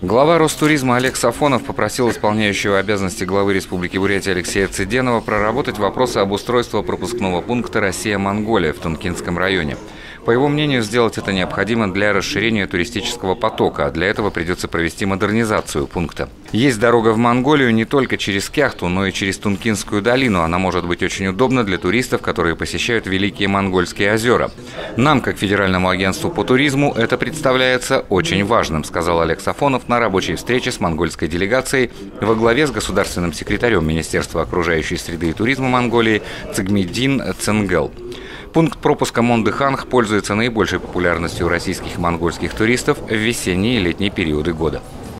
Глава Ростуризма Олег Сафонов попросил исполняющего обязанности главы Республики Бурятия Алексея Цыденова проработать вопросы об устройстве пропускного пункта «Россия-Монголия» в Тункинском районе. По его мнению, сделать это необходимо для расширения туристического потока, а для этого придется провести модернизацию пункта. Есть дорога в Монголию не только через Кяхту, но и через Тункинскую долину. Она может быть очень удобна для туристов, которые посещают Великие Монгольские озера. Нам, как Федеральному агентству по туризму, это представляется очень важным, сказал Олег Сафонов на рабочей встрече с монгольской делегацией во главе с государственным секретарем Министерства окружающей среды и туризма Монголии Цигмидин Ценгел. Пункт пропуска Мондыханг пользуется наибольшей популярностью российских и монгольских туристов в весенние и летние периоды года.